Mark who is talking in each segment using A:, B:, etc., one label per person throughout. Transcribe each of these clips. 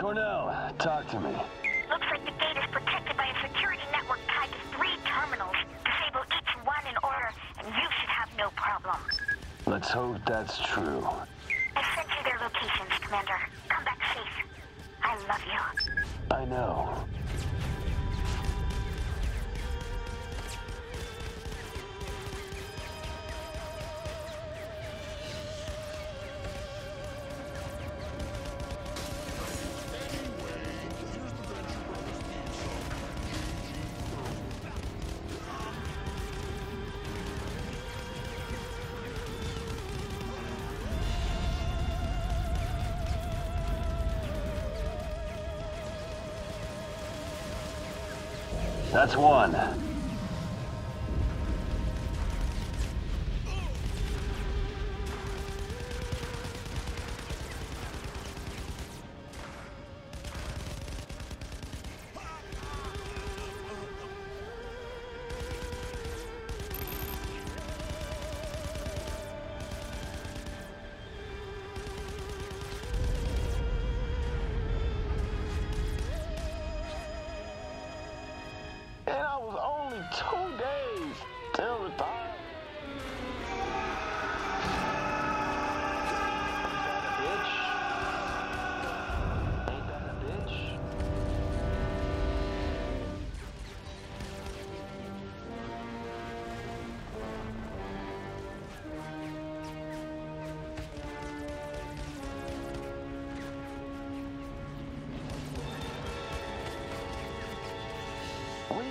A: Cornell, talk to me.
B: Looks like the gate is protected by a security network tied to three terminals. Disable each one in order, and you should have no problem.
A: Let's hope that's true.
B: I sent you their locations, Commander. Come back safe. I love you.
A: I know. That's one.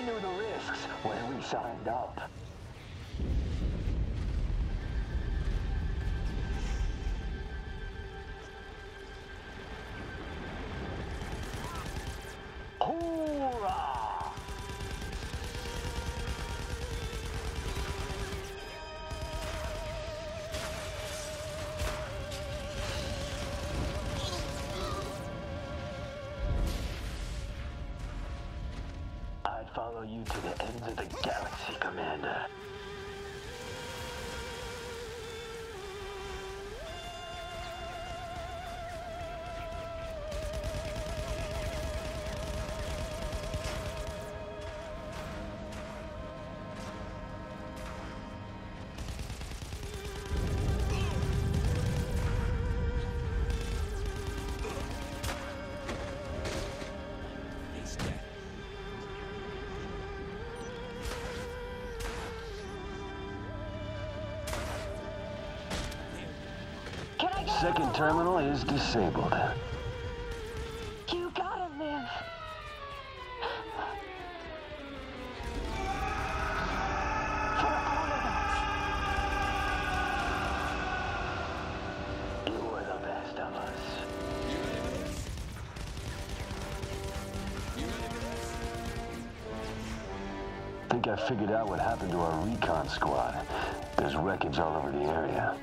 A: Knew the risks when we signed up. Follow you to the ends of the galaxy, Commander. Second terminal is disabled.
B: You gotta live. For all of us.
A: You were the best of us. Think I figured out what happened to our recon squad. There's wreckage all over the area.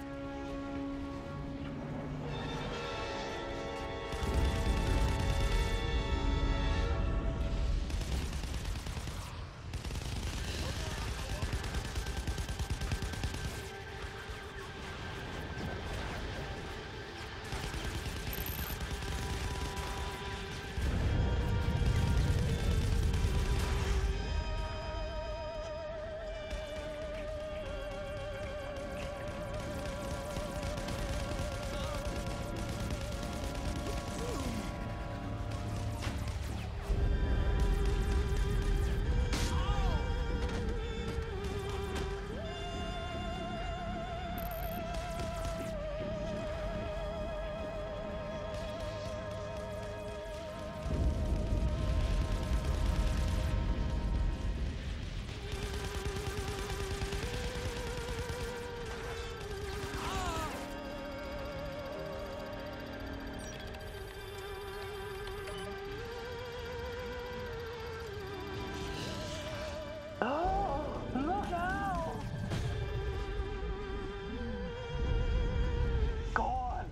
A: Gone!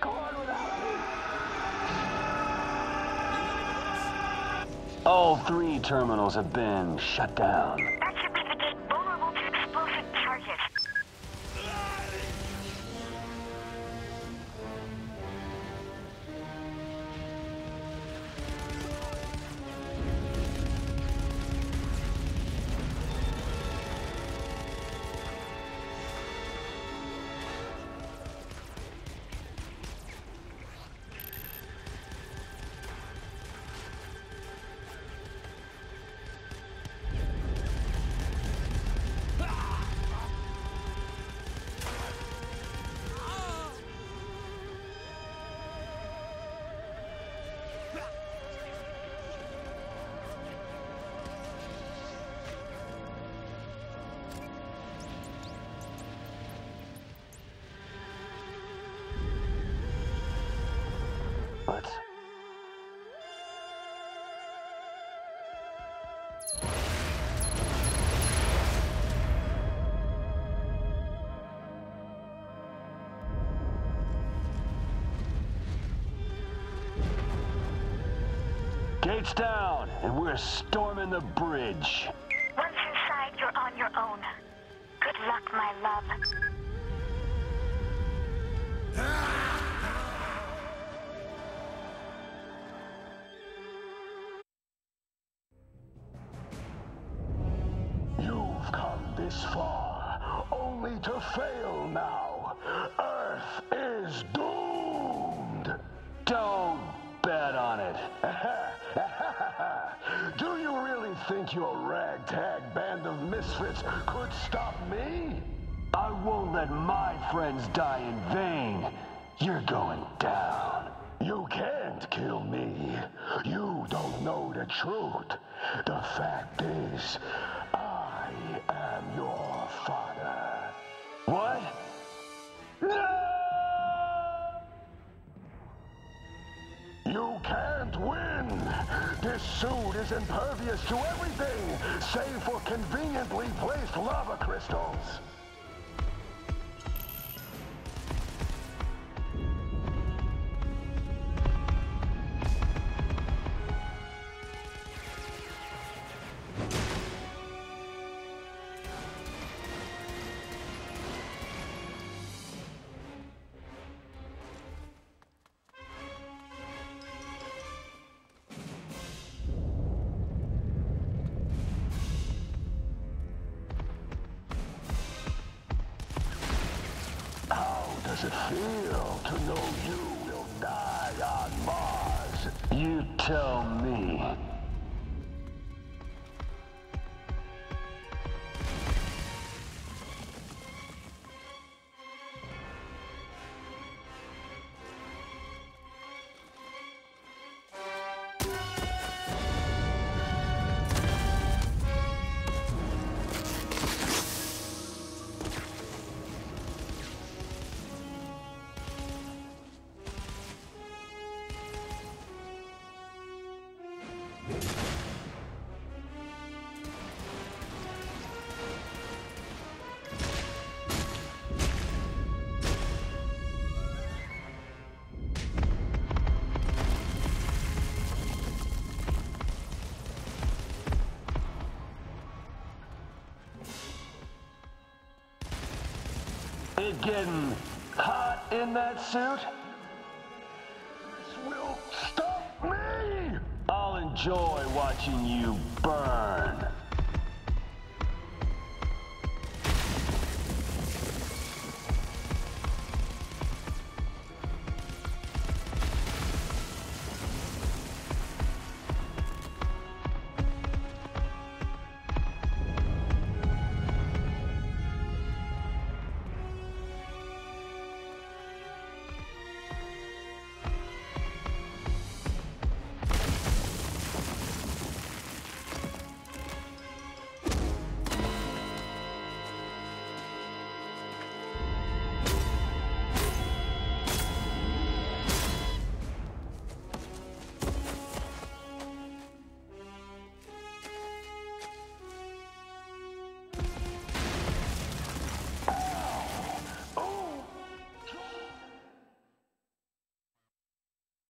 A: Gone without me! All three terminals have been shut down.
C: Gates down, and we're storming the bridge.
B: Once inside, you're on your own. Good luck, my love.
A: You've come this far, only to fail now. Earth is doomed.
C: Don't bet on it.
A: Do you really think your ragtag band of misfits could stop me?
C: I won't let my friends die in vain. You're going down.
A: You can't kill me. You don't know the truth. The fact is, I am your father. You can't win! This suit is impervious to everything, save for conveniently placed lava crystals. Does it feel to know you will die on Mars?
C: You tell me. Getting hot in that suit?
A: This will stop me!
C: I'll enjoy watching you burn.